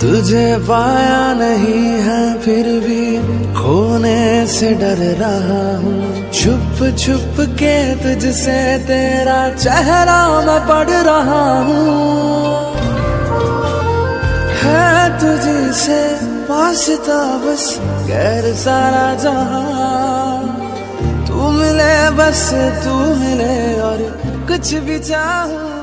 तुझे पाया नहीं है फिर भी, खोने से डर रहा हूँ। छुप छुप के तुझसे तेरा चेहरा मैं पढ़ रहा हूँ। है तुझसे से वास्ता बस, गैर सारा जहाँ। तू मिले बस, तू मिले और कुछ भी चाहूँ।